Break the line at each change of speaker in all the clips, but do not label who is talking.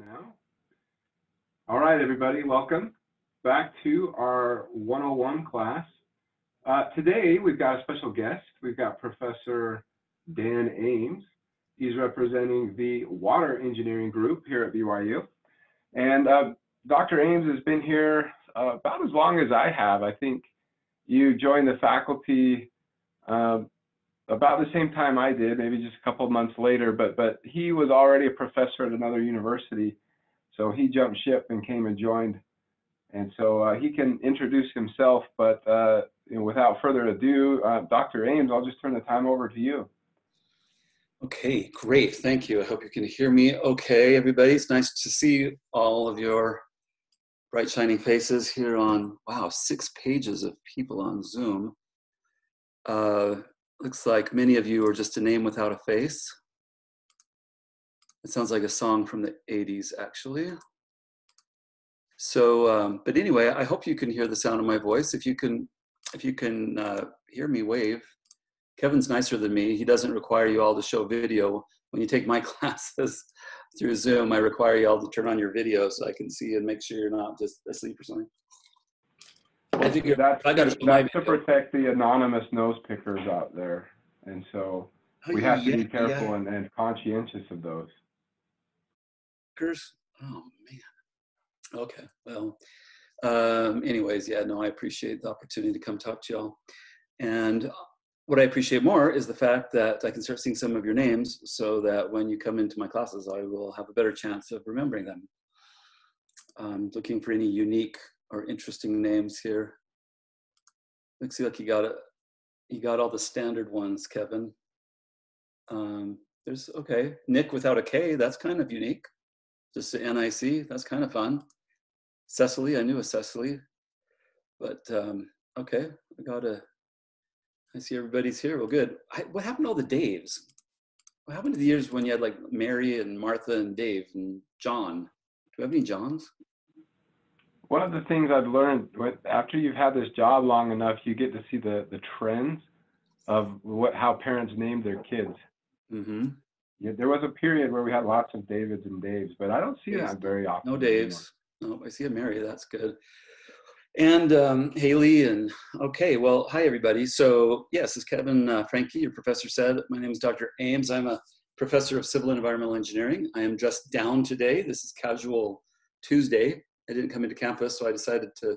now. All right, everybody, welcome back to our 101 class. Uh, today, we've got a special guest. We've got Professor Dan Ames. He's representing the Water Engineering Group here at BYU. And uh, Dr. Ames has been here uh, about as long as I have. I think you joined the faculty um, about the same time I did, maybe just a couple months later, but but he was already a professor at another university, so he jumped ship and came and joined, and so uh, he can introduce himself. But uh, you know, without further ado, uh, Dr. Ames, I'll just turn the time over to you.
Okay, great, thank you. I hope you can hear me. Okay, everybody, it's nice to see all of your bright shining faces here on wow six pages of people on Zoom. Uh, Looks like many of you are just a name without a face. It sounds like a song from the 80s, actually. So, um, but anyway, I hope you can hear the sound of my voice. If you can, if you can uh, hear me wave, Kevin's nicer than me. He doesn't require you all to show video. When you take my classes through Zoom, I require you all to turn on your video so I can see and make sure you're not just asleep or something.
I think that's, I got to that's to protect the anonymous nose pickers out there, and so oh, we have to be careful yeah. and, and conscientious of those.
Pickers? Oh man. Okay. Well. Um, anyways, yeah. No, I appreciate the opportunity to come talk to y'all, and what I appreciate more is the fact that I can start seeing some of your names, so that when you come into my classes, I will have a better chance of remembering them. I'm looking for any unique or interesting names here. Looks like you got it. You got all the standard ones, Kevin. Um, there's okay, Nick without a K. That's kind of unique. Just the NIC. That's kind of fun. Cecily, I knew a Cecily, but um, okay, I got a. I see everybody's here. Well, good. I, what happened to all the Daves? What happened to the years when you had like Mary and Martha and Dave and John? Do we have any Johns?
One of the things I've learned after you've had this job long enough, you get to see the the trends of what how parents name their kids. Mm-hmm. Yeah, there was a period where we had lots of Davids and Daves, but I don't see Daves. that very often.
No Daves. Anymore. No, I see a Mary. That's good. And um, Haley and okay, well, hi everybody. So yes, as Kevin uh, Franke, your professor said, my name is Dr. Ames. I'm a professor of civil and environmental engineering. I am dressed down today. This is casual Tuesday. I didn't come into campus, so I decided to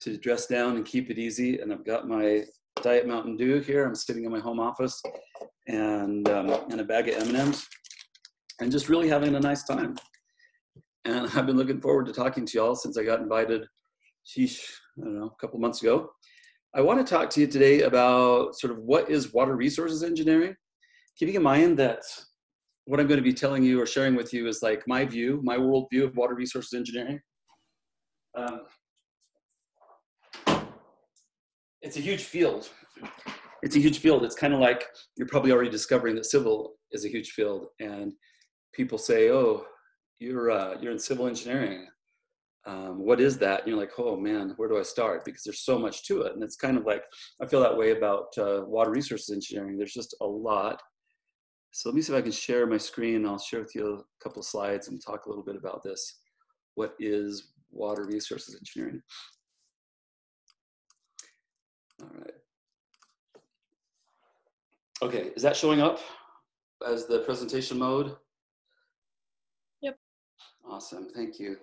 to dress down and keep it easy. And I've got my Diet Mountain Dew here. I'm sitting in my home office, and um, and a bag of M&Ms, and just really having a nice time. And I've been looking forward to talking to y'all since I got invited. Sheesh, I don't know, a couple months ago. I want to talk to you today about sort of what is water resources engineering, keeping in mind that what I'm going to be telling you or sharing with you is like my view, my worldview of water resources engineering. Um, it's a huge field. It's a huge field. It's kind of like you're probably already discovering that civil is a huge field, and people say, "Oh, you're uh, you're in civil engineering. Um, what is that?" And you're like, "Oh man, where do I start?" Because there's so much to it, and it's kind of like I feel that way about uh, water resources engineering. There's just a lot. So let me see if I can share my screen. I'll share with you a couple of slides and talk a little bit about this. What is water resources engineering. All right. Okay, is that showing up as the presentation mode?
Yep.
Awesome, thank you.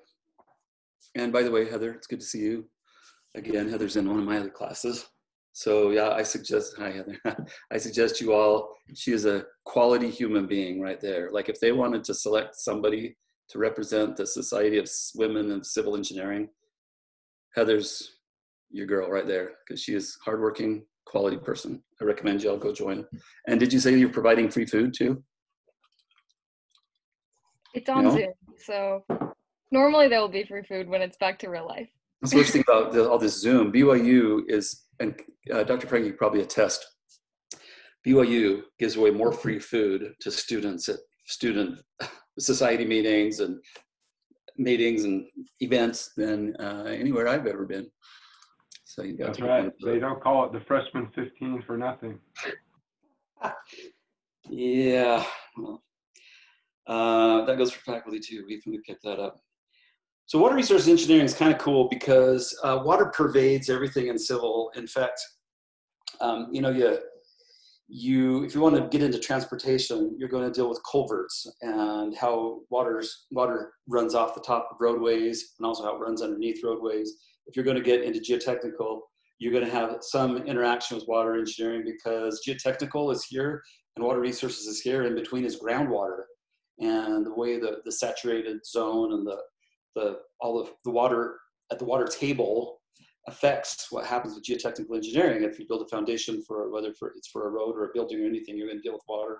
And by the way, Heather, it's good to see you. Again, Heather's in one of my other classes. So yeah, I suggest, hi Heather, I suggest you all, she is a quality human being right there. Like if they wanted to select somebody to represent the Society of Women of Civil Engineering. Heather's your girl right there because she is hardworking, quality person. I recommend you all go join. And did you say you're providing free food too?
It's on Zoom, so normally there will be free food when it's back to real life.
That's the worst thing about the, all this Zoom. BYU is, and uh, Dr. Franke probably attest, BYU gives away more free food to students at student society meetings and meetings and events than uh, anywhere I've ever been.
So you got That's right. They don't call it the freshman 15 for nothing.
yeah. Uh, that goes for faculty too. We can pick that up. So water resource engineering is kind of cool because uh, water pervades everything in civil. In fact, um, you know, you, you, if you want to get into transportation, you're going to deal with culverts and how waters, water runs off the top of roadways and also how it runs underneath roadways. If you're going to get into geotechnical, you're going to have some interaction with water engineering because geotechnical is here and water resources is here. In between is groundwater and the way the, the saturated zone and the, the all of the water at the water table affects what happens with geotechnical engineering. If you build a foundation for whether for, it's for a road or a building or anything, you're going to deal with water.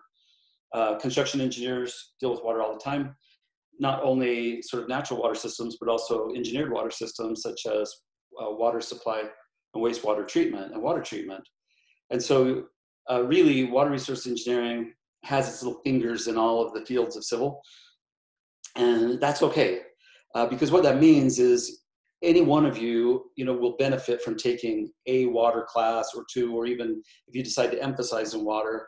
Uh, construction engineers deal with water all the time, not only sort of natural water systems, but also engineered water systems such as uh, water supply and wastewater treatment and water treatment. And so, uh, really, water resource engineering has its little fingers in all of the fields of civil, and that's okay, uh, because what that means is any one of you, you know, will benefit from taking a water class or two, or even if you decide to emphasize in water,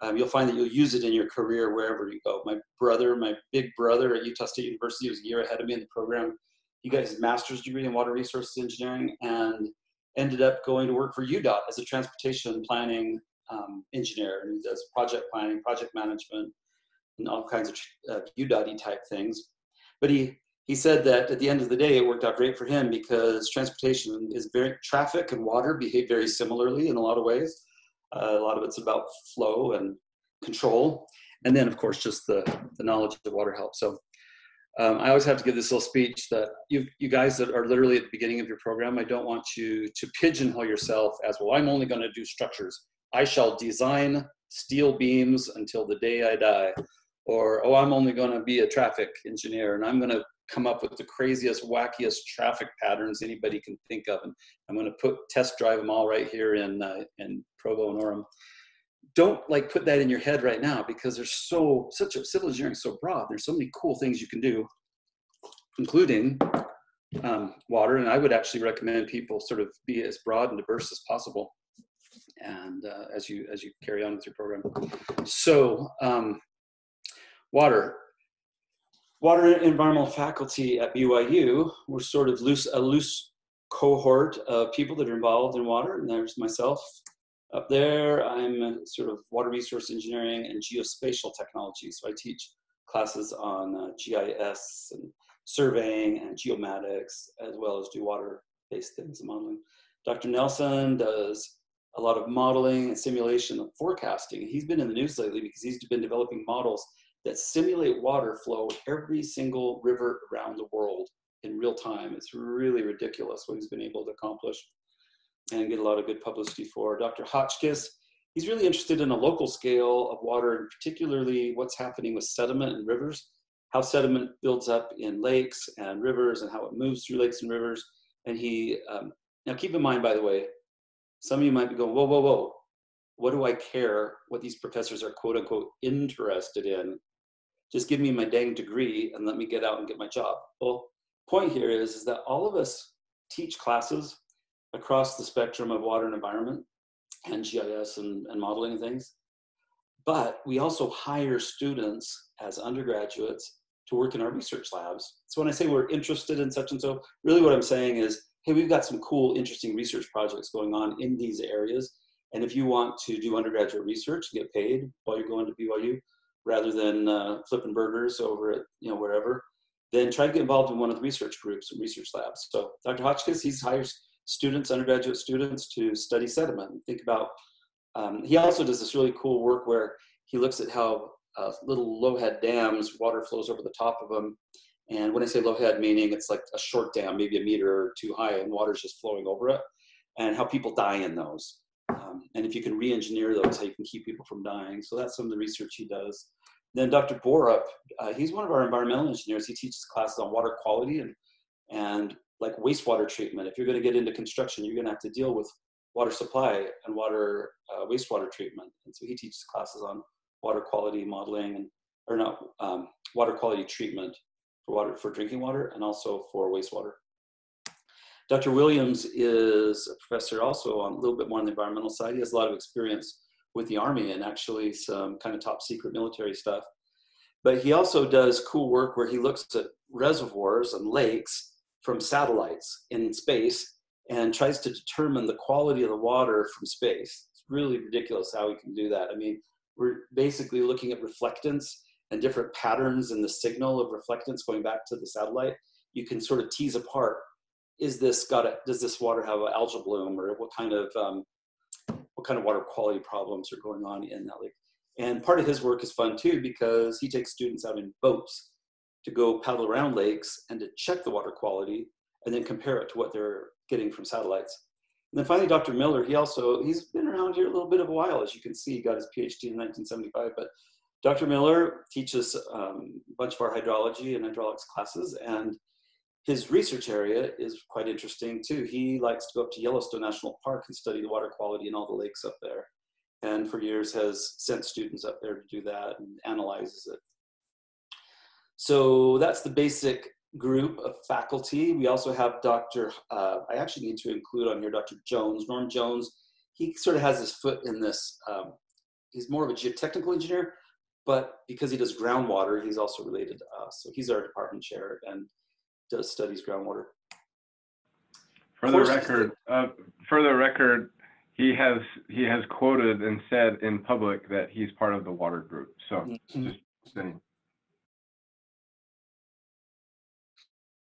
um, you'll find that you'll use it in your career wherever you go. My brother, my big brother at Utah State University, was a year ahead of me in the program. He got his master's degree in water resources engineering and ended up going to work for UDOT as a transportation planning um, engineer. And he does project planning, project management, and all kinds of uh, UDOT type things. But he he said that at the end of the day, it worked out great for him because transportation is very traffic and water behave very similarly in a lot of ways. Uh, a lot of it's about flow and control, and then of course just the the knowledge of water helps. So. Um, I always have to give this little speech that you, you guys that are literally at the beginning of your program, I don't want you to pigeonhole yourself as, well, I'm only going to do structures. I shall design steel beams until the day I die. Or, oh, I'm only going to be a traffic engineer and I'm going to come up with the craziest, wackiest traffic patterns anybody can think of. And I'm going to put test drive them all right here in, uh, in Provo and Orem. Don't like put that in your head right now because there's so, such a civil engineering is so broad. There's so many cool things you can do, including um, water. And I would actually recommend people sort of be as broad and diverse as possible. And uh, as you as you carry on with your program, so um, water water and environmental faculty at BYU, we're sort of loose, a loose cohort of people that are involved in water. And there's myself up there. I'm sort of water resource engineering and geospatial technology. So I teach classes on uh, GIS and surveying and geomatics, as well as do water-based things and modeling. Dr. Nelson does a lot of modeling and simulation and forecasting. He's been in the news lately because he's been developing models that simulate water flow every single river around the world in real time. It's really ridiculous what he's been able to accomplish and get a lot of good publicity for. Dr. Hotchkiss, he's really interested in a local scale of water and particularly what's happening with sediment in rivers, how sediment builds up in lakes and rivers and how it moves through lakes and rivers. And he, um, now keep in mind, by the way, some of you might be going, whoa, whoa, whoa, what do I care what these professors are quote unquote interested in? Just give me my dang degree and let me get out and get my job. Well, point here is, is that all of us teach classes across the spectrum of water and environment and GIS and, and modeling and things. But we also hire students as undergraduates to work in our research labs. So when I say we're interested in such and so, really what I'm saying is, hey, we've got some cool, interesting research projects going on in these areas. And if you want to do undergraduate research and get paid while you're going to BYU, rather than uh, flipping burgers over at you know wherever, then try to get involved in one of the research groups and research labs. So Dr. Hotchkiss, he hires students, undergraduate students, to study sediment. and Think about. Um, he also does this really cool work where he looks at how uh, little low-head dams, water flows over the top of them. And when I say low-head, meaning it's like a short dam, maybe a meter or two high, and water's just flowing over it, and how people die in those. Um, and if you can re-engineer those, how you can keep people from dying. So that's some of the research he does. Then Dr. Borup, uh, he's one of our environmental engineers. He teaches classes on water quality and, and like wastewater treatment. If you're going to get into construction, you're going to have to deal with water supply and water uh, wastewater treatment. And so he teaches classes on water quality modeling and or not um, water quality treatment for water for drinking water and also for wastewater. Dr. Williams is a professor also on a little bit more on the environmental side. He has a lot of experience with the Army and actually some kind of top secret military stuff. But he also does cool work where he looks at reservoirs and lakes from satellites in space and tries to determine the quality of the water from space. It's really ridiculous how he can do that. I mean, we're basically looking at reflectance and different patterns in the signal of reflectance going back to the satellite. You can sort of tease apart is this got a, does this water have an algal bloom or what kind of um, what kind of water quality problems are going on in that lake? And part of his work is fun too because he takes students out in boats to go paddle around lakes and to check the water quality and then compare it to what they're getting from satellites. And then finally dr miller he also he's been around here a little bit of a while as you can see. He got his phd in 1975 but dr miller teaches um, a bunch of our hydrology and hydraulics classes and his research area is quite interesting too. He likes to go up to Yellowstone National Park and study the water quality in all the lakes up there. And for years has sent students up there to do that and analyzes it. So that's the basic group of faculty. We also have Dr. Uh, I actually need to include on here Dr. Jones, Norm Jones. He sort of has his foot in this. Um, he's more of a geotechnical engineer, but because he does groundwater, he's also related to us. So he's our department chair and does studies groundwater.
For the record, uh, for the record, he has he has quoted and said in public that he's part of the water group. So mm-hmm. just saying.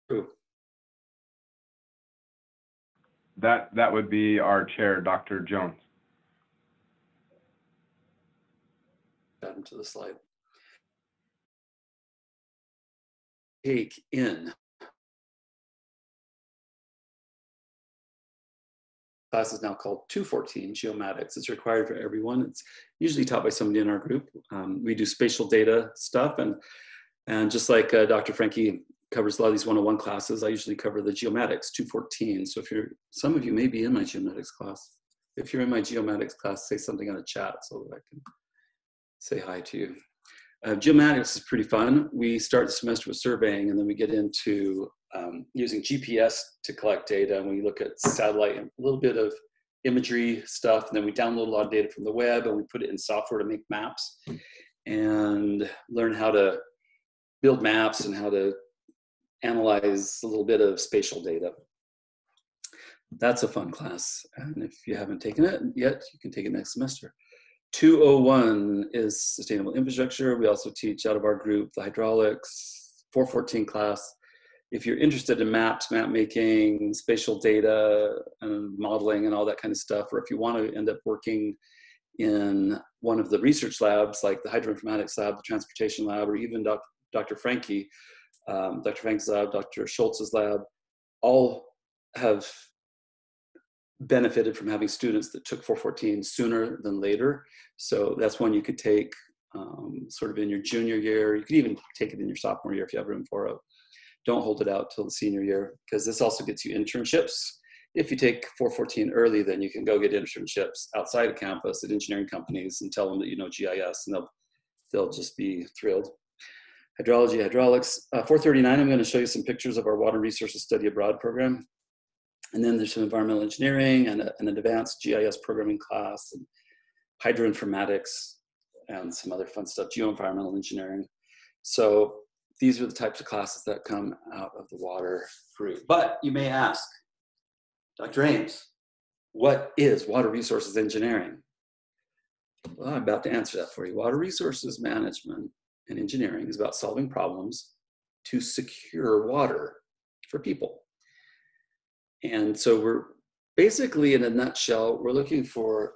True.
That that would be our chair, Dr. Jones.
Add him to the slide. Take in class is now called 214 geomatics. It's required for everyone. It's usually taught by somebody in our group. Um, we do spatial data stuff and and just like uh, dr franke covers a lot of these 101 classes i usually cover the geomatics 214 so if you're some of you may be in my geomatics class. If you're in my geomatics class say something on the chat so that i can say hi to you uh, geomatics is pretty fun. We start the semester with surveying and then we get into um, using GPS to collect data and we look at satellite and a little bit of imagery stuff. And then we download a lot of data from the web and we put it in software to make maps and learn how to build maps and how to analyze a little bit of spatial data. That's a fun class. And if you haven't taken it yet, you can take it next semester. 201 is sustainable infrastructure. We also teach out of our group the hydraulics, 414 class. If you're interested in maps, map making, spatial data, and modeling, and all that kind of stuff, or if you want to end up working in one of the research labs like the hydroinformatics lab, the transportation lab, or even Dr. Dr. Franke, um, Dr. Frank's lab, Dr. Schultz's lab, all have benefited from having students that took 414 sooner than later. So that's one you could take um, sort of in your junior year. You could even take it in your sophomore year if you have room for it. Don't hold it out till the senior year because this also gets you internships. If you take 414 early, then you can go get internships outside of campus at engineering companies and tell them that you know GIS and they'll, they'll just be thrilled. Hydrology, hydraulics. Uh, 439, I'm going to show you some pictures of our water resources study abroad program. And then there's some environmental engineering and a, an advanced GIS programming class and hydroinformatics and some other fun stuff, geoenvironmental engineering. So these are the types of classes that come out of the water group. But you may ask, Dr. Ames, what is water resources engineering? Well, I'm about to answer that for you. Water resources management and engineering is about solving problems to secure water for people. And so we're basically, in a nutshell, we're looking for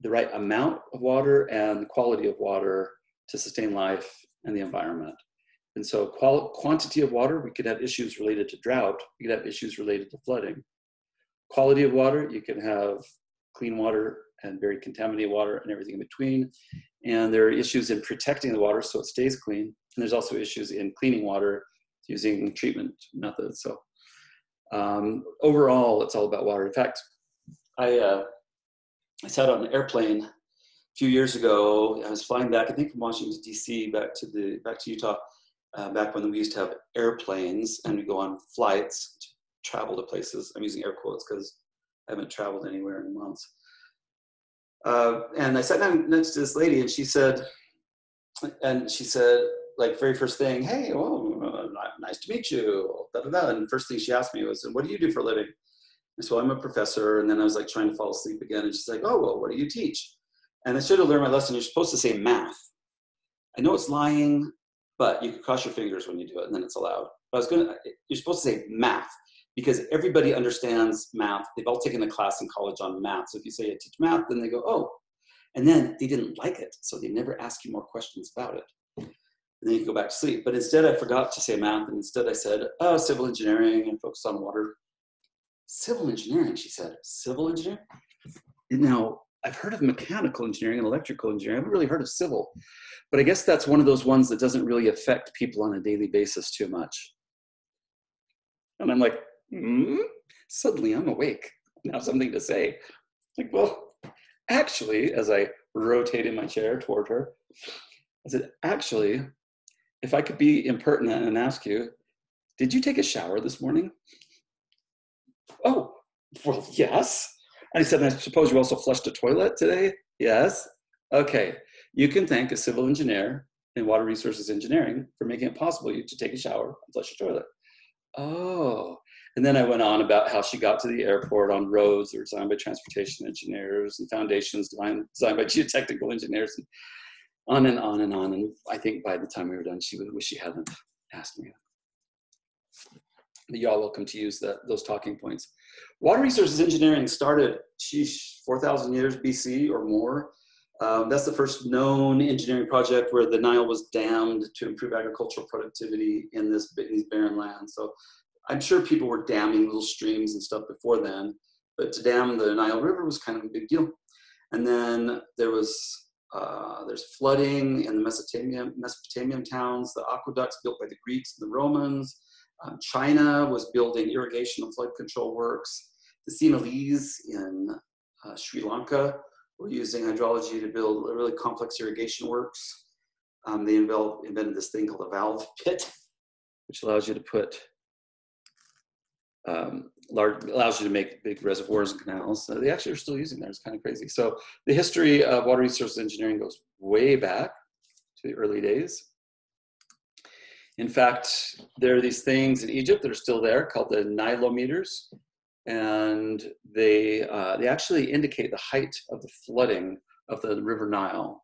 the right amount of water and quality of water to sustain life and the environment. And so qual- quantity of water, we could have issues related to drought, we could have issues related to flooding. Quality of water, you can have clean water and very contaminated water and everything in between. And there are issues in protecting the water so it stays clean. And there's also issues in cleaning water using treatment methods. So um, overall, it's all about water. In fact, I, uh, I sat on an airplane a few years ago. I was flying back, I think, from Washington D.C. back to the back to Utah. Uh, back when we used to have airplanes and we go on flights to travel to places. I'm using air quotes because I haven't traveled anywhere in months. Uh, and I sat down next to this lady, and she said, and she said, like very first thing, hey, well, nice to meet you. Da, da, da. And first thing she asked me was, what do you do for a living? And so I'm a professor. And then I was like trying to fall asleep again. And she's like, oh, well, what do you teach? And I should have learned my lesson. You're supposed to say math. I know it's lying, but you can cross your fingers when you do it, and then it's allowed. But I was gonna, you're supposed to say math because everybody understands math. They've all taken a class in college on math. So if you say I teach math, then they go, oh. And then they didn't like it, so they never ask you more questions about it. And then you go back to sleep. But instead, I forgot to say math, and instead I said, oh, civil engineering and focused on water. Civil engineering, she said. Civil engineering? Now, I've heard of mechanical engineering and electrical engineering. I haven't really heard of civil, but I guess that's one of those ones that doesn't really affect people on a daily basis too much. And I'm like, hmm? suddenly I'm awake. Now something to say. Like, well, actually, as I rotated my chair toward her, I said, actually, if I could be impertinent and ask you, did you take a shower this morning? Oh, well, yes. And he said, I suppose you also flushed a toilet today? Yes. Okay. You can thank a civil engineer in water resources engineering for making it possible you to take a shower and flush a toilet. Oh. And then I went on about how she got to the airport on roads that were designed by transportation engineers and foundations designed, designed by geotechnical engineers and on and on and on. And I think by the time we were done, she would wish she hadn't asked me. But y'all welcome to use that, those talking points. Water resources engineering started, sheesh, 4,000 years BC or more. Um, that's the first known engineering project where the Nile was dammed to improve agricultural productivity in this in these barren lands. So I'm sure people were damming little streams and stuff before then, but to dam the Nile River was kind of a big deal. And then there was uh, there's flooding in the Mesopotamian, Mesopotamian towns, the aqueducts built by the Greeks and the Romans. Um, China was building irrigation and flood control works. The Sinhalese in uh, Sri Lanka were using hydrology to build really complex irrigation works. Um, they invented this thing called a valve pit, which allows you to put um, large, allows you to make big reservoirs and canals. they actually are still using that. It's kind of crazy. So the history of water resources engineering goes way back to the early days. In fact, there are these things in Egypt that are still there called the Nilometers, and they uh, they actually indicate the height of the flooding of the River Nile.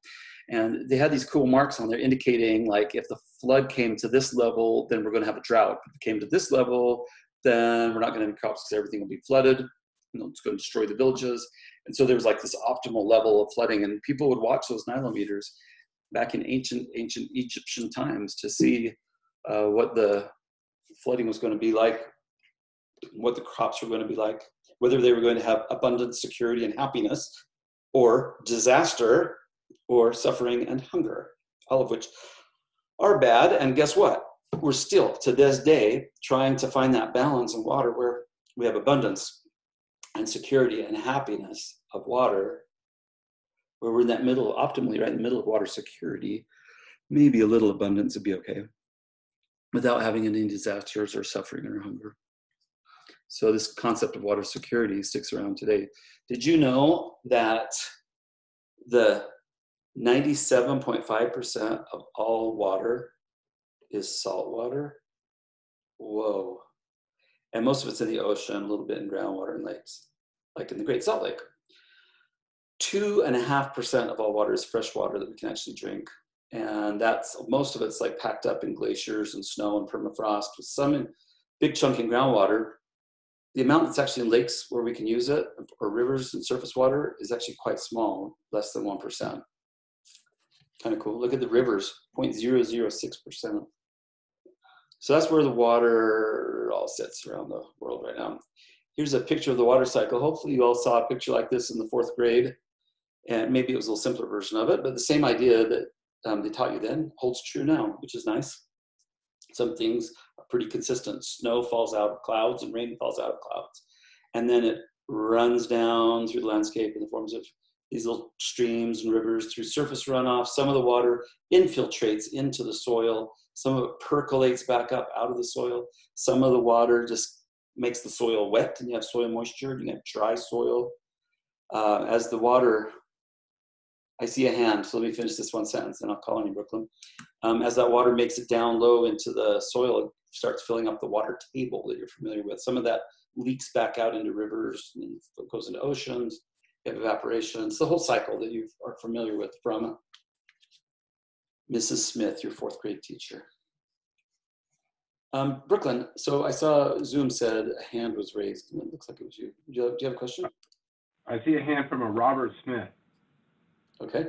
And they had these cool marks on there indicating like if the flood came to this level, then we're going to have a drought. If it came to this level, then we're not going to have any crops because everything will be flooded. It's going to destroy the villages. And so there was like this optimal level of flooding, and people would watch those Nilometers back in ancient ancient Egyptian times to see uh, what the flooding was going to be like, what the crops were going to be like, whether they were going to have abundant security, and happiness, or disaster, or suffering and hunger, all of which are bad. And guess what? We're still, to this day, trying to find that balance in water where we have abundance and security and happiness of water, where we're in that middle, optimally right in the middle of water security. Maybe a little abundance would be okay without having any disasters or suffering or hunger. So this concept of water security sticks around today. Did you know that the 97.5% of all water is salt water? Whoa. And most of it's in the ocean, a little bit in groundwater and lakes, like in the Great Salt Lake. Two and a half percent of all water is fresh water that we can actually drink and that's most of it's like packed up in glaciers and snow and permafrost with some in big chunk in groundwater the amount that's actually in lakes where we can use it or rivers and surface water is actually quite small less than 1% kind of cool look at the rivers 0.006% so that's where the water all sits around the world right now here's a picture of the water cycle hopefully you all saw a picture like this in the fourth grade and maybe it was a little simpler version of it but the same idea that um, they taught you then holds true now, which is nice. Some things are pretty consistent. Snow falls out of clouds and rain falls out of clouds. And then it runs down through the landscape in the forms of these little streams and rivers through surface runoff. Some of the water infiltrates into the soil. Some of it percolates back up out of the soil. Some of the water just makes the soil wet and you have soil moisture. You have dry soil. Uh, as the water I see a hand, so let me finish this one sentence and I'll call on you, Brooklyn. Um, as that water makes it down low into the soil, it starts filling up the water table that you're familiar with. Some of that leaks back out into rivers and goes into oceans. You have evaporation. It's the whole cycle that you are familiar with from Mrs. Smith, your fourth grade teacher. Um, Brooklyn, so I saw Zoom said a hand was raised, and it looks like it was you. Do you have, do you have a question?
I see a hand from a Robert Smith.
Okay.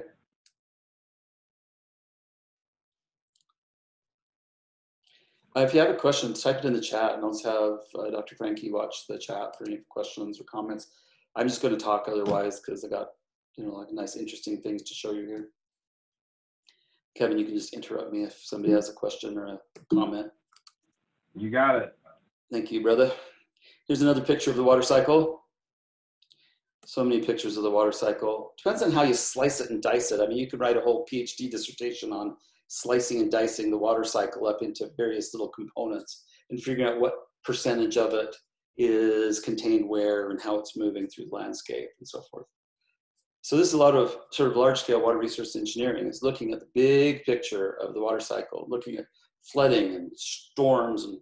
Uh, if you have a question, type it in the chat, and let's have uh, Dr. Franke watch the chat for any questions or comments. I'm just going to talk otherwise because I got you know like nice, interesting things to show you here. Kevin, you can just interrupt me if somebody has a question or a mm-hmm. comment.
You got it.
Thank you, brother. Here's another picture of the water cycle. So many pictures of the water cycle. Depends on how you slice it and dice it. I mean, you could write a whole PhD dissertation on slicing and dicing the water cycle up into various little components and figuring out what percentage of it is contained where and how it's moving through the landscape and so forth. So this is a lot of sort of large scale water resource engineering is looking at the big picture of the water cycle, looking at flooding and storms and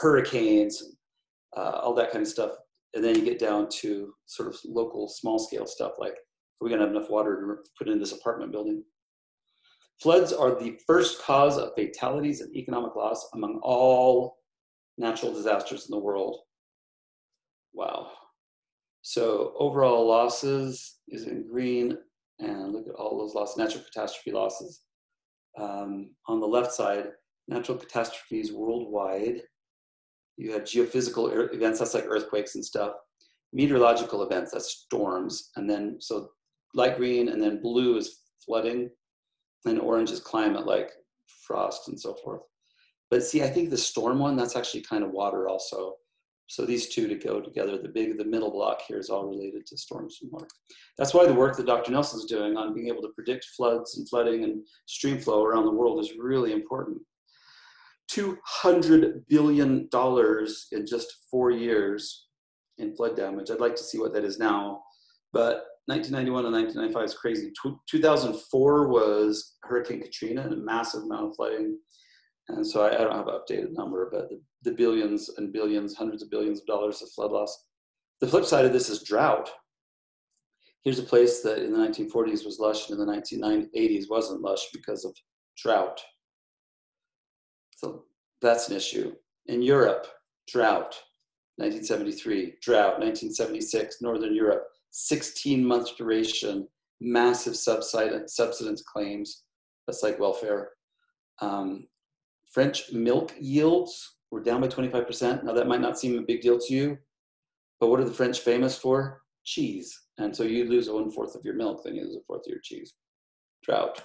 hurricanes and uh, all that kind of stuff. And then you get down to sort of local small scale stuff like, are we gonna have enough water to put in this apartment building? Floods are the first cause of fatalities and economic loss among all natural disasters in the world. Wow. So overall losses is in green, and look at all those losses, natural catastrophe losses. Um, on the left side, natural catastrophes worldwide. You have geophysical events, that's like earthquakes and stuff. Meteorological events, that's storms. And then, so light green and then blue is flooding, and orange is climate, like frost and so forth. But see, I think the storm one, that's actually kind of water also. So these two to go together, the big, the middle block here is all related to storms and water. That's why the work that Dr. Nelson is doing on being able to predict floods and flooding and stream flow around the world is really important. $200 billion in just four years in flood damage. I'd like to see what that is now. But 1991 and 1995 is crazy. 2004 was Hurricane Katrina and a massive amount of flooding. And so I, I don't have an updated number, but the, the billions and billions, hundreds of billions of dollars of flood loss. The flip side of this is drought. Here's a place that in the 1940s was lush and in the 1980s wasn't lush because of drought. So that's an issue. In Europe, drought, 1973, drought, 1976, Northern Europe, 16 month duration, massive subsidence, subsidence claims. That's like welfare. Um, French milk yields were down by 25%. Now, that might not seem a big deal to you, but what are the French famous for? Cheese. And so you lose one fourth of your milk, then you lose a fourth of your cheese. Drought.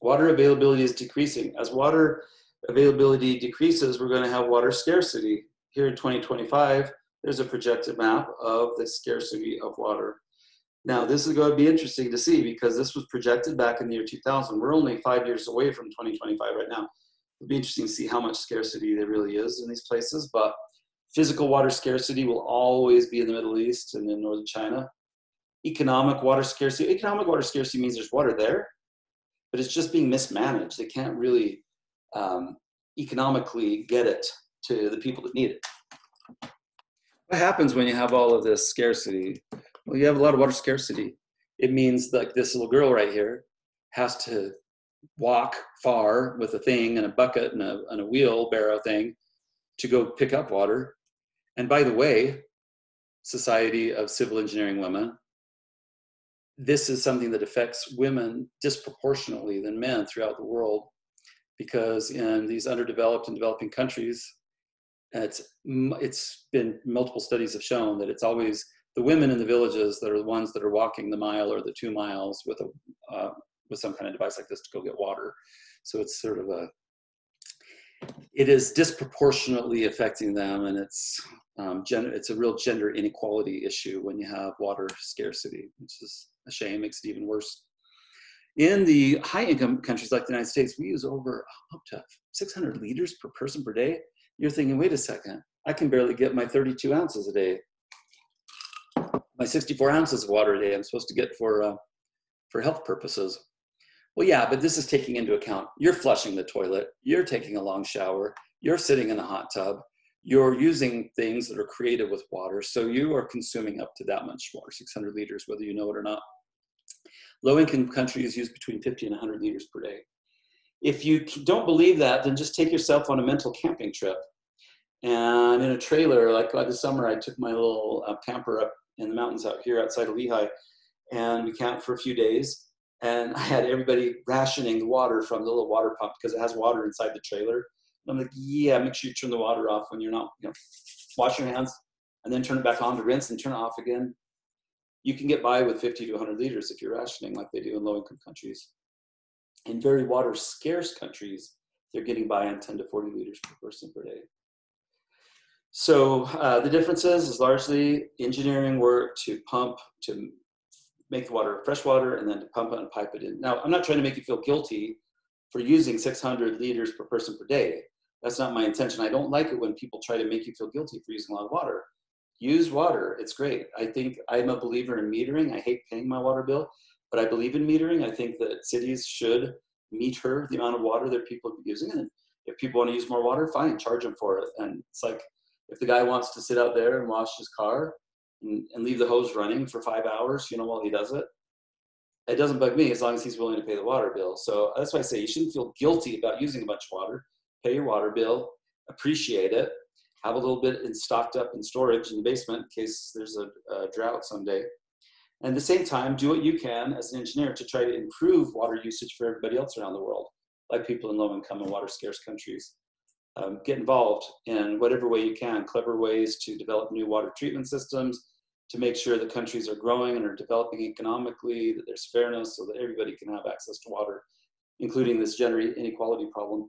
Water availability is decreasing. As water availability decreases, we're going to have water scarcity. Here in 2025, there's a projected map of the scarcity of water. Now, this is going to be interesting to see because this was projected back in the year 2000. We're only five years away from 2025 right now. It'll be interesting to see how much scarcity there really is in these places, but physical water scarcity will always be in the Middle East and in Northern China. Economic water scarcity, economic water scarcity means there's water there, but it's just being mismanaged. They can't really um, economically get it to the people that need it. What happens when you have all of this scarcity? Well, you have a lot of water scarcity. It means like this little girl right here has to walk far with a thing and a bucket and a, and a wheelbarrow thing to go pick up water. And by the way, Society of Civil Engineering Women, this is something that affects women disproportionately than men throughout the world because in these underdeveloped and developing countries, it's, it's been multiple studies have shown that it's always the women in the villages that are the ones that are walking the mile or the two miles with a uh, with some kind of device like this to go get water. So it's sort of a it is disproportionately affecting them, and it's um, gender, it's a real gender inequality issue when you have water scarcity, which is a shame. Makes it even worse. In the high income countries like the United States, we use over up to 600 liters per person per day. You're thinking, wait a second, I can barely get my 32 ounces a day. My 64 ounces of water a day I'm supposed to get for uh, for health purposes. Well, yeah, but this is taking into account you're flushing the toilet, you're taking a long shower, you're sitting in a hot tub, you're using things that are created with water, so you are consuming up to that much water, 600 liters, whether you know it or not. Low income countries use between 50 and 100 liters per day. If you don't believe that, then just take yourself on a mental camping trip. And in a trailer, like by the summer, I took my little uh, camper up in the mountains out here outside of Lehi, and we camped for a few days. And I had everybody rationing the water from the little water pump because it has water inside the trailer. And I'm like, yeah, make sure you turn the water off when you're not, you know, wash your hands and then turn it back on to rinse and turn it off again. You can get by with 50 to 100 liters if you're rationing like they do in low income countries. In very water scarce countries, they're getting by on 10 to 40 liters per person per day. So uh, the differences is largely engineering work to pump, to make the water fresh water, and then to pump it and pipe it in. Now, I'm not trying to make you feel guilty for using 600 liters per person per day. That's not my intention. I don't like it when people try to make you feel guilty for using a lot of water. Use water, it's great. I think I'm a believer in metering. I hate paying my water bill, but I believe in metering. I think that cities should meter the amount of water that people are using. And if people want to use more water, fine, charge them for it. And it's like if the guy wants to sit out there and wash his car and, and leave the hose running for five hours, you know, while he does it, it doesn't bug me as long as he's willing to pay the water bill. So that's why I say you shouldn't feel guilty about using a bunch of water. Pay your water bill, appreciate it, have a little bit in stocked up in storage in the basement in case there's a, a drought someday. And at the same time, do what you can as an engineer to try to improve water usage for everybody else around the world, like people in low income and water scarce countries um, get involved in whatever way you can, clever ways to develop new water treatment systems, to make sure that countries are growing and are developing economically, that there's fairness so that everybody can have access to water, including this gender inequality problem.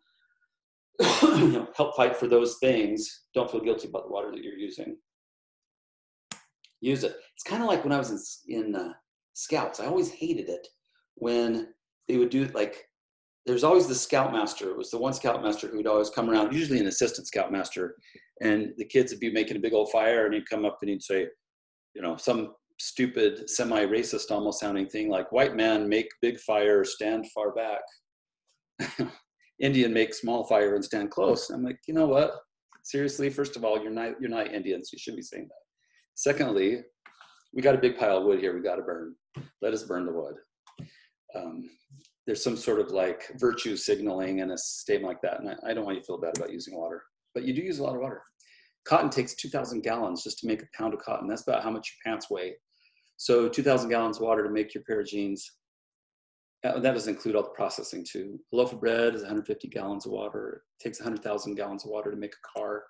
you know, help fight for those things. Don't feel guilty about the water that you're using. Use it. It's kind of like when I was in, in uh, Scouts. I always hated it when they would do like there's always the scoutmaster. It was the one scoutmaster who would always come around, usually an assistant scoutmaster, and the kids would be making a big old fire, and he'd come up and he'd say, you know, some stupid, semi-racist, almost sounding thing like "white man make big fire, stand far back." Indian make small fire and stand close. I'm like, you know what? Seriously, first of all, you're not you're not Indians. You shouldn't be saying that. Secondly, we got a big pile of wood here. We got to burn. Let us burn the wood. Um, there's some sort of like virtue signaling in a statement like that. And I, I don't want you to feel bad about using water, but you do use a lot of water. Cotton takes 2,000 gallons just to make a pound of cotton. That's about how much your pants weigh. So 2,000 gallons of water to make your pair of jeans. Uh, that doesn't include all the processing too. A loaf of bread is 150 gallons of water. It takes 100,000 gallons of water to make a car.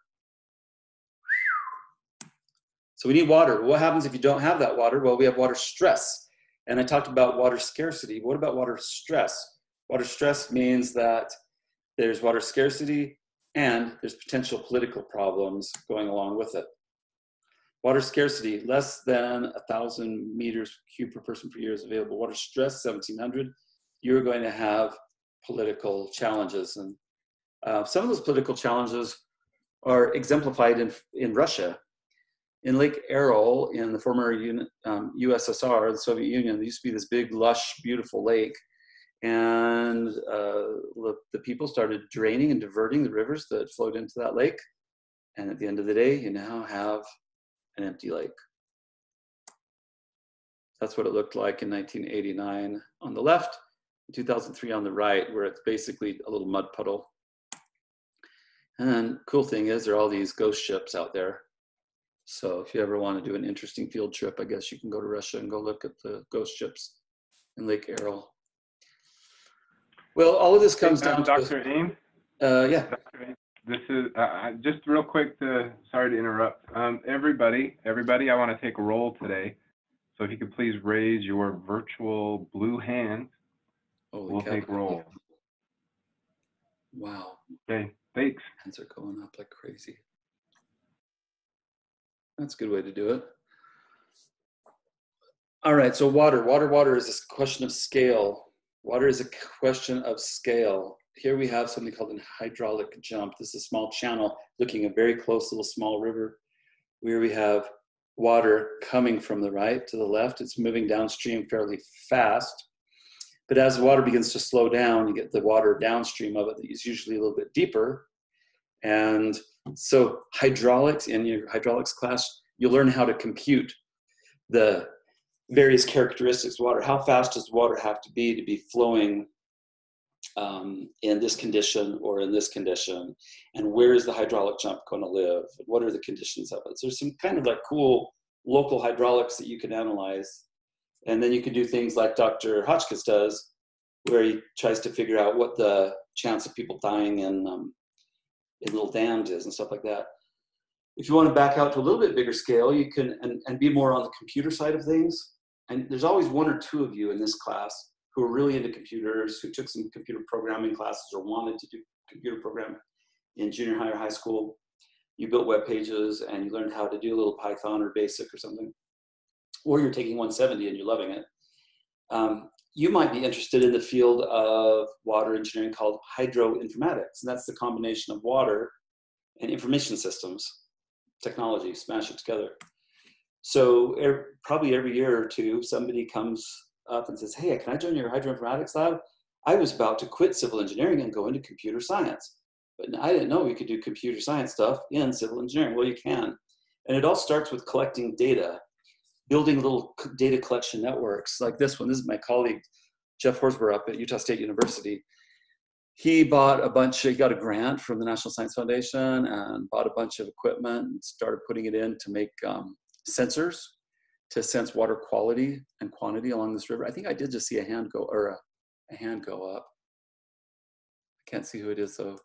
So we need water. What happens if you don't have that water? Well, we have water stress. And I talked about water scarcity. What about water stress? Water stress means that there's water scarcity and there's potential political problems going along with it. Water scarcity, less than a thousand meters cube per person per year is available. Water stress, 1700, you're going to have political challenges. And uh, some of those political challenges are exemplified in, in Russia in Lake Aral in the former um, USSR, the Soviet Union, there used to be this big, lush, beautiful lake. And uh, the people started draining and diverting the rivers that flowed into that lake. And at the end of the day, you now have an empty lake. That's what it looked like in 1989 on the left, 2003 on the right, where it's basically a little mud puddle. And cool thing is there are all these ghost ships out there so if you ever want to do an interesting field trip, I guess you can go to Russia and go look at the ghost ships in Lake Aral. Well, all of this comes down
Dr. to Dr.
Uh, yeah.
This is uh, just real quick. To sorry to interrupt. Um, everybody, everybody, I want to take a roll today. So if you could please raise your virtual blue hand, Holy we'll take roll.
Wow.
Okay. Thanks.
Hands are going up like crazy. That's a good way to do it. All right, so water, water, water is a question of scale. Water is a question of scale. Here we have something called an hydraulic jump. This is a small channel looking a very close little small river where we have water coming from the right to the left. It's moving downstream fairly fast. But as the water begins to slow down, you get the water downstream of it that is usually a little bit deeper. And so hydraulics in your hydraulics class, you learn how to compute the various characteristics of water. How fast does water have to be to be flowing um, in this condition or in this condition? And where is the hydraulic jump going to live? What are the conditions of it? So there's some kind of like cool local hydraulics that you can analyze. And then you can do things like Dr. Hotchkiss does, where he tries to figure out what the chance of people dying in, um, in little dams and stuff like that. If you want to back out to a little bit bigger scale, you can, and, and be more on the computer side of things. And there's always one or two of you in this class who are really into computers, who took some computer programming classes or wanted to do computer programming in junior high or high school. You built web pages and you learned how to do a little Python or BASIC or something. Or you're taking 170 and you're loving it. Um, you might be interested in the field of water engineering called hydroinformatics. And that's the combination of water and information systems, technology, smash it together. So er, probably every year or two, somebody comes up and says, hey, can I join your hydroinformatics lab? I was about to quit civil engineering and go into computer science. But I didn't know we could do computer science stuff in civil engineering. Well, you can. And it all starts with collecting data, building little data collection networks like this one. This is my colleague, Jeff Horsburgh up at Utah State University. He bought a bunch, he got a grant from the National Science Foundation and bought a bunch of equipment and started putting it in to make um, sensors to sense water quality and quantity along this river. I think I did just see a hand go or a, a hand go up. I can't see who it is though.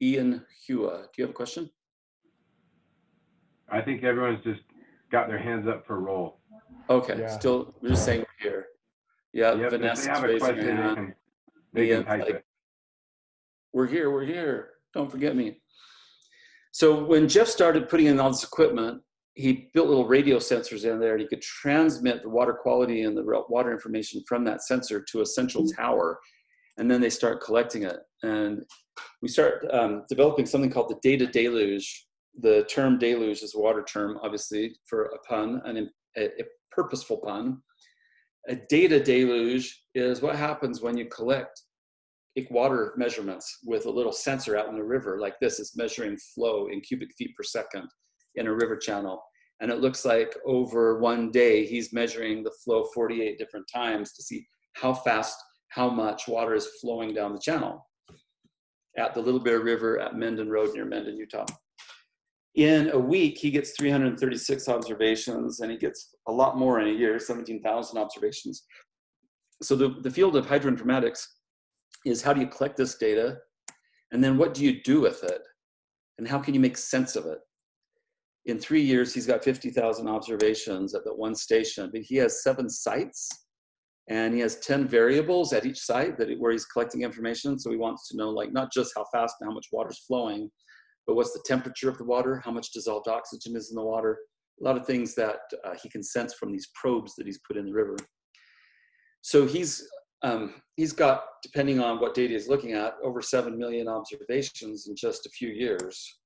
Ian Hua, do you have a question?
I think everyone's just got their hands up for roll.
Okay,
Yeah.
still, we're just saying we're here. Yeah,
Yep, they
Vanessa's
have a
raising her
question, they
hand.
can, they can type
like-
it.
we're here, we're here. Don't forget me. So when Jeff started putting in all this equipment, he built little radio sensors in there and he could transmit the water quality and the water information from that sensor to a central tower. And then they start collecting it. And we start um, developing something called the data deluge. The term deluge is a water term, obviously, for a pun, an, a, a purposeful pun. A data deluge is what happens when you collect water measurements with a little sensor out in the river like this is measuring flow in cubic feet per second in a river channel and it looks like over one day he's measuring the flow 48 different times to see how fast how much water is flowing down the channel at the little bear river at Mendon road near Mendon, utah in a week he gets 336 observations and he gets a lot more in a year 17000 observations. So the, the field of hydroinformatics is how do you collect this data and then what do you do with it and how can you make sense of it? In three years he's got 50000 observations at that one station but he has seven sites and he has 10 variables at each site that where he's collecting information so he wants to know like not just how fast and how much water is flowing but what's the temperature of the water how much dissolved oxygen is in the water a lot of things that uh, he can sense from these probes that he's put in the river so he's um, he's got, depending on what data he's looking at, over 7 million observations in just a few years.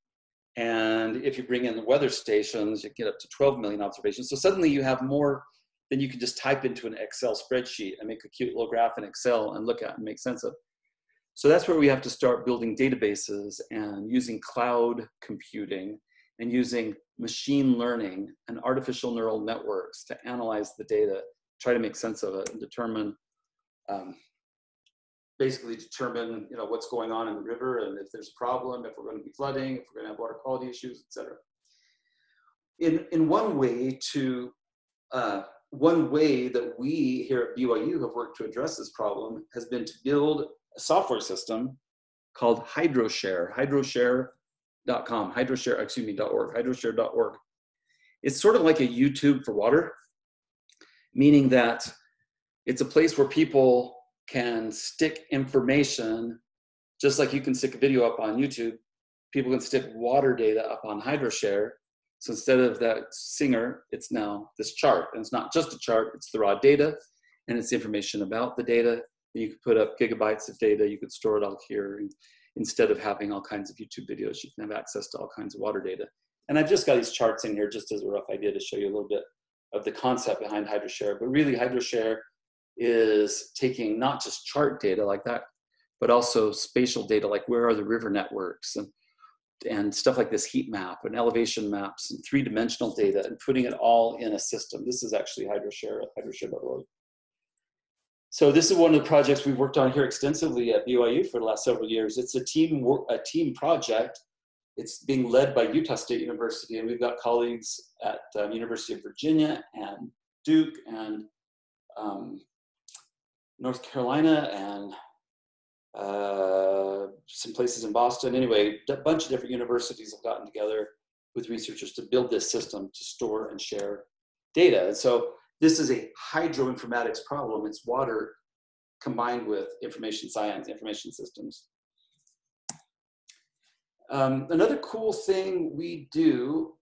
And if you bring in the weather stations, you get up to 12 million observations. So suddenly you have more than you can just type into an Excel spreadsheet and make a cute little graph in Excel and look at and make sense of. So that's where we have to start building databases and using cloud computing and using machine learning and artificial neural networks to analyze the data, try to make sense of it and determine um, basically determine you know what's going on in the river and if there's a problem, if we're going to be flooding, if we're going to have water quality issues, etc. In in one way to uh, one way that we here at BYU have worked to address this problem has been to build software system called HydroShare, hydroshare.com, hydroshare, excuse me, .org, hydroshare.org. It's sort of like a YouTube for water, meaning that it's a place where people can stick information, just like you can stick a video up on YouTube, people can stick water data up on HydroShare. So instead of that singer, it's now this chart. And it's not just a chart, it's the raw data and it's information about the data. You could put up gigabytes of data, you could store it all here. And instead of having all kinds of YouTube videos, you can have access to all kinds of water data. And I've just got these charts in here just as a rough idea to show you a little bit of the concept behind HydroShare. But really, HydroShare is taking not just chart data like that, but also spatial data, like where are the river networks and, and stuff like this heat map and elevation maps and three-dimensional data and putting it all in a system. This is actually HydroShare at hydroshare.org. So this is one of the projects we've worked on here extensively at BYU for the last several years. It's a team work, a team project. It's being led by Utah State University, and we've got colleagues at um, University of Virginia and Duke and um, North Carolina and uh, some places in Boston. Anyway, a bunch of different universities have gotten together with researchers to build this system to store and share data. And so this is a hydroinformatics problem. It's water combined with information science, information systems. Um, another cool thing we do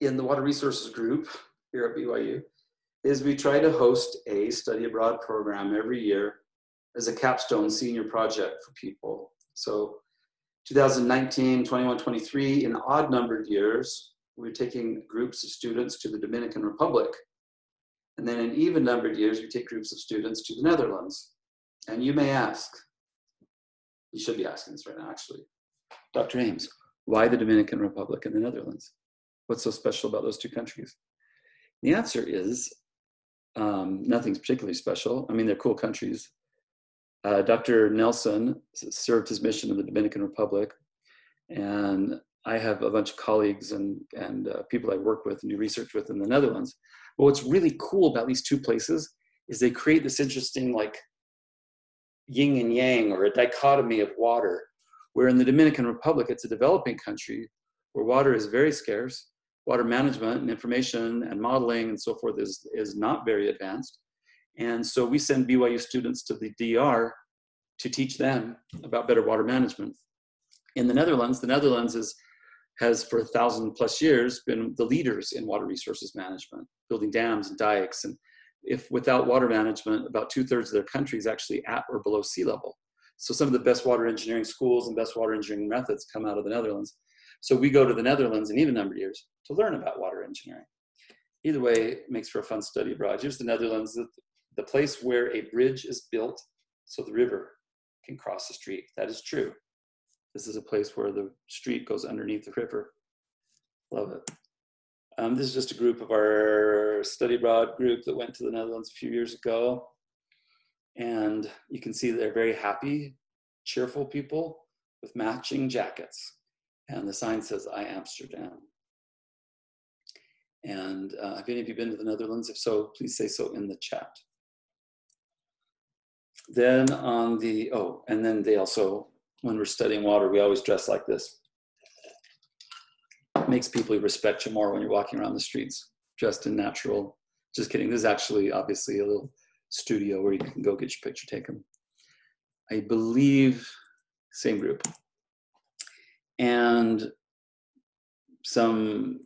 in the Water Resources Group here at BYU is we try to host a study abroad program every year as a capstone senior project for people. So 2019, 21, 23, in odd numbered years, we're taking groups of students to the Dominican Republic and then in even numbered years, we take groups of students to the Netherlands. And you may ask, you should be asking this right now, actually, Dr. Ames, why the Dominican Republic and the Netherlands? What's so special about those two countries? The answer is um, nothing's particularly special. I mean, they're cool countries. Uh, Dr. Nelson served his mission in the Dominican Republic, and I have a bunch of colleagues and, and uh, people I work with and do research with in the Netherlands. But what's really cool about these two places is they create this interesting like yin and yang or a dichotomy of water, where in the Dominican Republic, it's a developing country where water is very scarce. Water management and information and modeling and so forth is, is not very advanced. And so we send BYU students to the DR to teach them about better water management. In the Netherlands, the Netherlands is has for a thousand plus years been the leaders in water resources management, building dams and dikes. And if without water management, about two thirds of their country is actually at or below sea level. So some of the best water engineering schools and best water engineering methods come out of the Netherlands. So we go to the Netherlands in even number of years to learn about water engineering. Either way, it makes for a fun study abroad. Here's the Netherlands, the place where a bridge is built so the river can cross the street. That is true. This is a place where the street goes underneath the river. Love it. Um, this is just a group of our study abroad group that went to the Netherlands a few years ago. And you can see they're very happy, cheerful people with matching jackets. And the sign says, I Amsterdam. And uh, have any of you been to the Netherlands? If so, please say so in the chat. Then on the, oh, and then they also when we're studying water, we always dress like this. It makes people respect you more when you're walking around the streets, dressed in natural. Just kidding. This is actually obviously a little studio where you can go get your picture taken. I believe same group. And some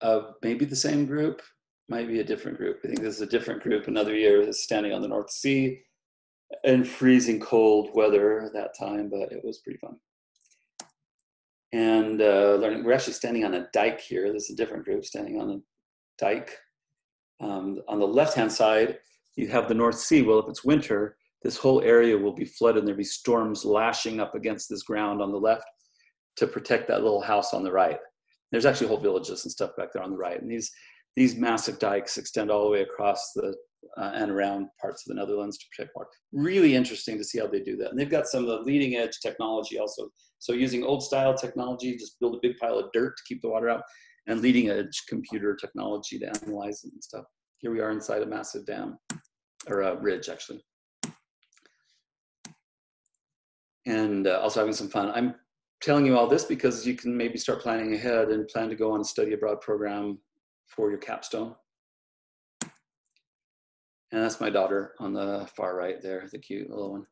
of maybe the same group, might be a different group. I think this is a different group. Another year is standing on the North Sea in freezing cold weather at that time, but it was pretty fun. And uh, learning, we're actually standing on a dike here. This is a different group standing on a dike. Um, on the left-hand side, you have the North Sea. Well, if it's winter, this whole area will be flooded and there'll be storms lashing up against this ground on the left to protect that little house on the right. There's actually whole villages and stuff back there on the right. And these, these massive dikes extend all the way across the uh, and around parts of the Netherlands to protect water. Really interesting to see how they do that. And they've got some of the leading edge technology also. So using old style technology, just build a big pile of dirt to keep the water out and leading edge computer technology to analyze it and stuff. Here we are inside a massive dam or a ridge actually. And uh, also having some fun. I'm telling you all this because you can maybe start planning ahead and plan to go on a study abroad program for your capstone and that's my daughter on the far right there, the cute little one.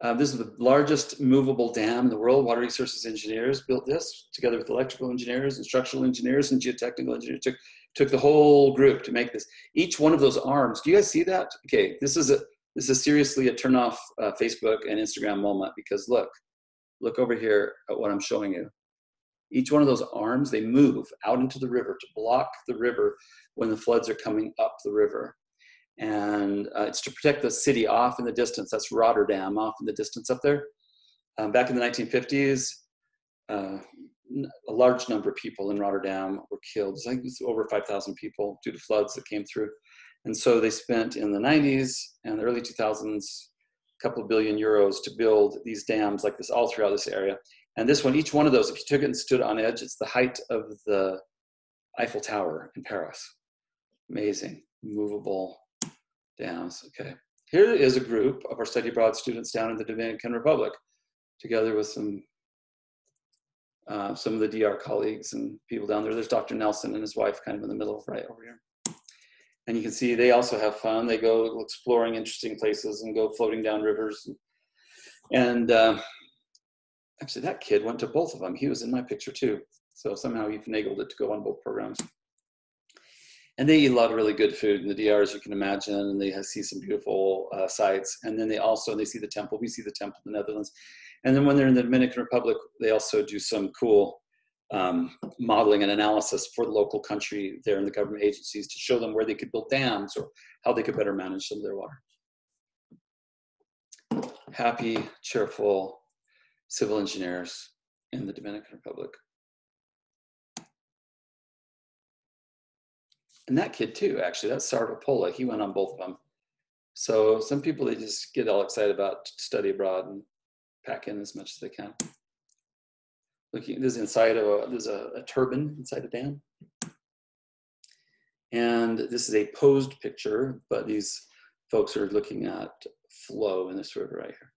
Uh, this is the largest movable dam in the world. Water Resources engineers built this together with electrical engineers and structural engineers and geotechnical engineers. Took, took the whole group to make this. Each one of those arms, do you guys see that? Okay, this is a this is seriously a turn off uh, Facebook and Instagram moment because look, look over here at what I'm showing you. Each one of those arms, they move out into the river to block the river when the floods are coming up the river. and uh, it's to protect the city off in the distance. That's Rotterdam off in the distance up there. Um, back in the 1950s, uh, a large number of people in Rotterdam were killed. I think it was over 5,000 people due to floods that came through. And so they spent in the 90s and the early 2000s a couple of billion euros to build these dams like this all throughout this area. And this one, each one of those, if you took it and stood on edge, it's the height of the Eiffel Tower in Paris. Amazing, movable dams. Okay. Here is a group of our study abroad students down in the Dominican Republic, together with some uh, some of the DR colleagues and people down there. There's Dr. Nelson and his wife kind of in the middle, right over here. And you can see they also have fun. They go exploring interesting places and go floating down rivers. And uh, actually, that kid went to both of them. He was in my picture too. So somehow he finagled it to go on both programs. And they eat a lot of really good food in the DR, as you can imagine, and they see some beautiful uh, sights. And then they also they see the temple. We see the temple in the Netherlands. And then when they're in the Dominican Republic, they also do some cool um, modeling and analysis for the local country there in the government agencies to show them where they could build dams or how they could better manage some of their water. Happy, cheerful civil engineers in the Dominican Republic. And that kid too, actually, that's Sarvapola. He went on both of them. So some people, they just get all excited about study abroad and pack in as much as they can. Looking, this is inside of a, there's a, a turbine inside a dam. And this is a posed picture, but these folks are looking at flow in this river right here.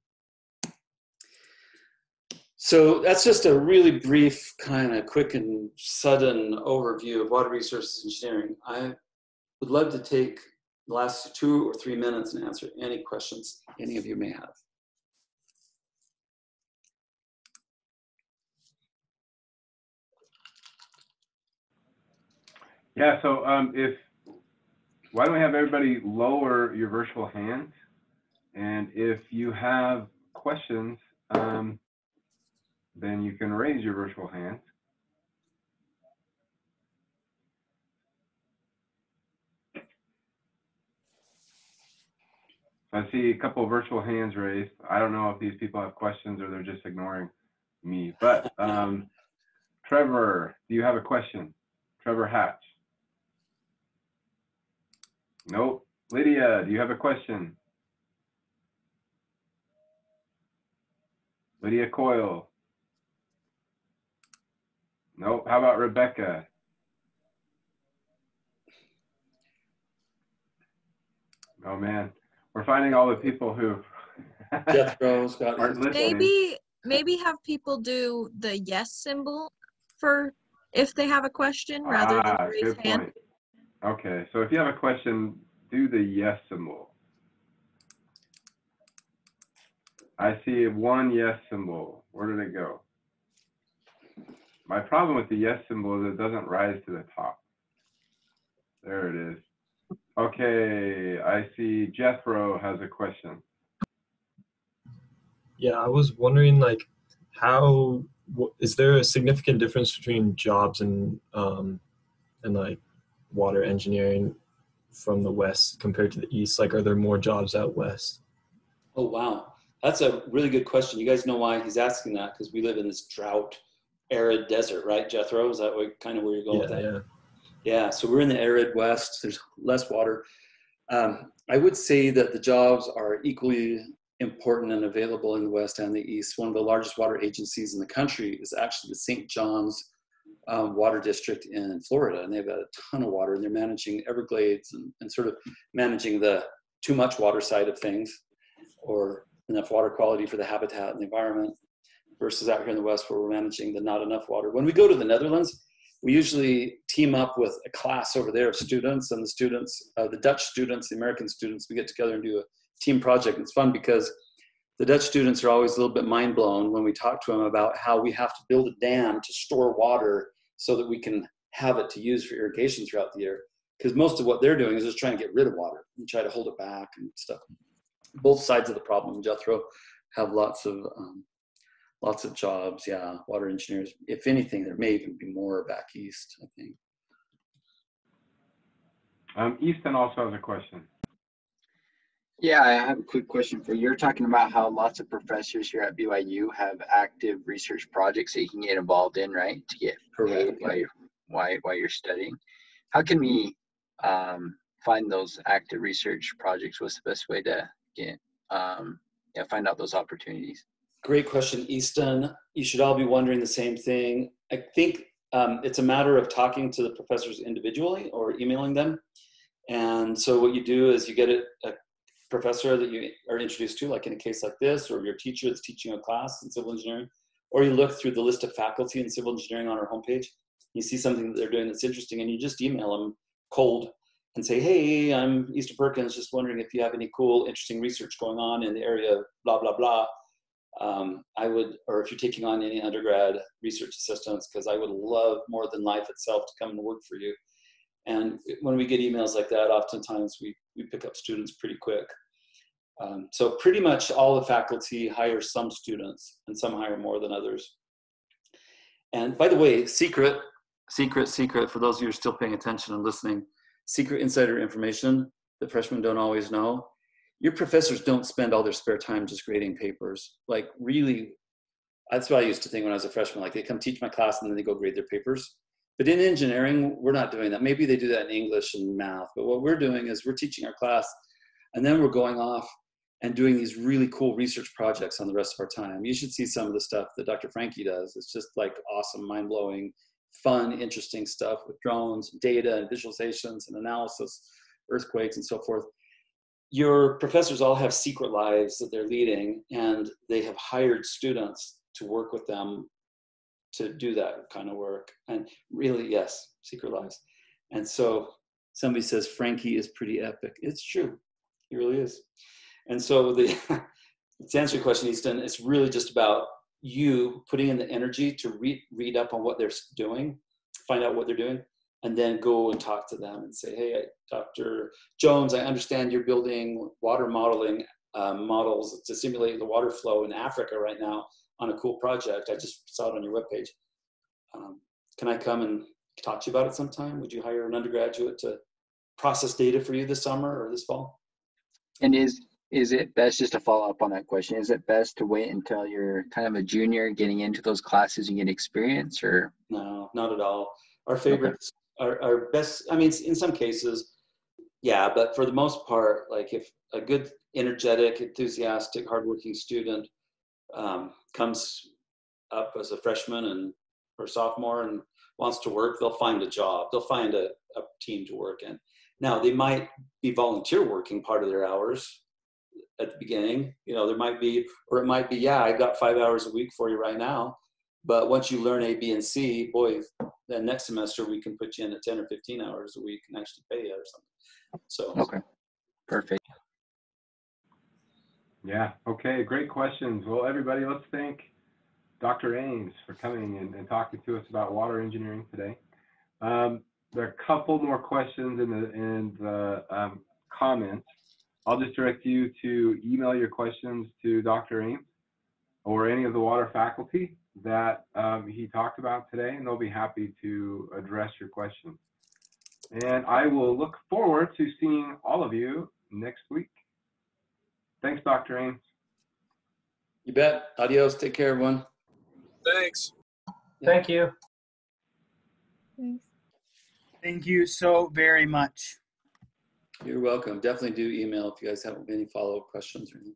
So that's just a really brief, kind of quick and sudden overview of water resources engineering. I would love to take the last two or three minutes and answer any questions any of you may have.
Yeah, so um, if, why don't we have everybody lower your virtual hands? And if you have questions, um, then you can raise your virtual hands. I see a couple virtual hands raised. I don't know if these people have questions or they're just ignoring me. But um, Trevor, do you have a question? Trevor Hatch. Nope. Lydia, do you have a question? Lydia Coyle. Nope. How about Rebecca? Oh man, we're finding all the people who
Jethro's got
aren't listening.
Maybe maybe have people do the yes symbol for if they have a question rather than
ah,
the raise
good
hand.
point. Okay, so if you have a question, do the yes symbol. I see one yes symbol. Where did it go? My problem with the yes symbol is it doesn't rise to the top. There it is. Okay, I see Jethro has a question.
Yeah, I was wondering like how wh- is there a significant difference between jobs and um and like water engineering from the west compared to the east? Like are there more jobs out west?
Oh, wow. That's a really good question. You guys know why he's asking that? Because we live in this drought, arid desert, right, Jethro? Is that what, kind of where you're going
Yeah,
with that?
yeah.
Yeah, so we're in the arid west. There's less water. Um, I would say that the jobs are equally important and available in the west and the east. One of the largest water agencies in the country is actually the St. John's um, Water District in Florida, and they've got a ton of water, and they're managing Everglades and, and sort of managing the too much water side of things, or enough water quality for the habitat and the environment, versus out here in the west where we're managing the not enough water. When we go to the Netherlands, we usually team up with a class over there of students and the students, uh, the Dutch students, the American students, we get together and do a team project. It's fun because the Dutch students are always a little bit mind blown when we talk to them about how we have to build a dam to store water so that we can have it to use for irrigation throughout the year. Because most of what they're doing is just trying to get rid of water and try to hold it back and stuff. Both sides of the problem, Jethro, have lots of um, lots of jobs. Yeah, water engineers. If anything, there may even be more back east. I think.
Um, Easton also has a question.
Yeah, I have a quick question for you. You're talking about how lots of professors here at BYU have active research projects that you can get involved in, right? To get paid
Correct.
while you're, while, while you're studying. How can we um, find those active research projects? What's the best way to get, um, yeah, find out those opportunities?
Great question, Easton. You should all be wondering the same thing. I think um, it's a matter of talking to the professors individually or emailing them. And so what you do is you get a, a professor that you are introduced to, like in a case like this, or your teacher that's teaching a class in civil engineering, or you look through the list of faculty in civil engineering on our homepage. You see something that they're doing that's interesting, and you just email them cold and say, "Hey, I'm Easton Perkins. Just wondering if you have any cool, interesting research going on in the area of blah blah blah." Um, I would, or if you're taking on any undergrad research assistants, because I would love more than life itself to come and work for you. And when we get emails like that, oftentimes we, we pick up students pretty quick. Um, so pretty much all the faculty hire some students and some hire more than others. And by the way, secret, secret, secret, for those of you who are still paying attention and listening, secret insider information that freshmen don't always know your professors don't spend all their spare time just grading papers. Like really, that's what I used to think when I was a freshman. Like they come teach my class and then they go grade their papers. But in engineering, we're not doing that. Maybe they do that in English and math. But what we're doing is we're teaching our class, and then we're going off and doing these really cool research projects on the rest of our time. You should see some of the stuff that Dr. Franke does. It's just like awesome, mind blowing, fun, interesting stuff with drones, data, and visualizations and analysis, earthquakes, and so forth your professors all have secret lives that they're leading and they have hired students to work with them to do that kind of work. And really yes secret lives. And so somebody says franke is pretty epic. It's true. He really is. And so the to answer your question easton it's really just about you putting in the energy to read read up on what they're doing find out what they're doing and then go and talk to them and say, hey, Dr. Jones, I understand you're building water modeling um, models to simulate the water flow in Africa right now on a cool project. I just saw it on your webpage. Um, can I come and talk to you about it sometime? Would you hire an undergraduate to process data for you this summer or this fall?
And is is it best just to follow up on that question? Is it best to wait until you're kind of a junior getting into those classes and get experience, or
no, not at all. Our favorites our, our best i mean in some cases yeah but for the most part like if a good energetic enthusiastic hardworking student um, comes up as a freshman and or sophomore and wants to work they'll find a job they'll find a, a team to work in. Now they might be volunteer working part of their hours at the beginning you know there might be or it might be yeah i got five hours a week for you right now but once you learn A, B, and C, boy, then next semester we can put you in at 10 or 15 hours a week and actually pay you or something. So,
okay, perfect.
Yeah. Okay. Great questions. Well, everybody, let's thank Dr. Ames for coming and, and talking to us about water engineering today. Um, there are a couple more questions in the in the um, comments. I'll just direct you to email your questions to Dr. Ames or any of the water faculty that um, he talked about today, and they'll be happy to address your questions. And I will look forward to seeing all of you next week. Thanks, Dr. Ames.
You bet. Adios. Take care, everyone.
Thanks.
Thank you.
Thanks.
Thank you so very much.
You're welcome. Definitely do email if you guys have any follow up questions or anything.